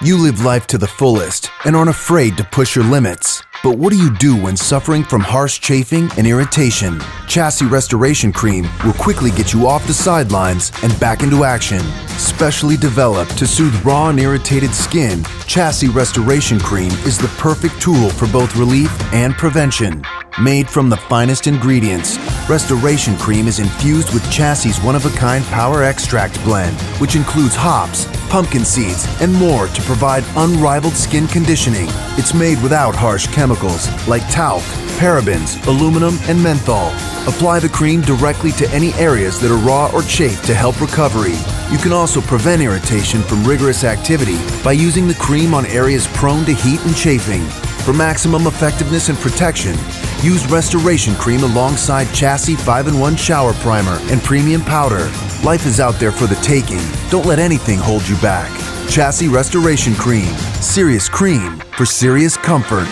You live life to the fullest and aren't afraid to push your limits. But what do you do when suffering from harsh chafing and irritation? Chassis Restoration Cream will quickly get you off the sidelines and back into action. Specially developed to soothe raw and irritated skin, Chassis Restoration Cream is the perfect tool for both relief and prevention. Made from the finest ingredients, Restoration Cream is infused with Chassis' one-of-a-kind power extract blend, which includes hops, pumpkin seeds, and more to provide unrivaled skin conditioning. It's made without harsh chemicals like talc, parabens, aluminum, and menthol. Apply the cream directly to any areas that are raw or chafed to help recovery. You can also prevent irritation from rigorous activity by using the cream on areas prone to heat and chafing. For maximum effectiveness and protection, use Restoration Cream alongside Chassis 5-in-1 Shower Primer and Premium Powder. Life is out there for the taking. Don't let anything hold you back. Chassis Restoration Cream. Serious cream for serious comfort.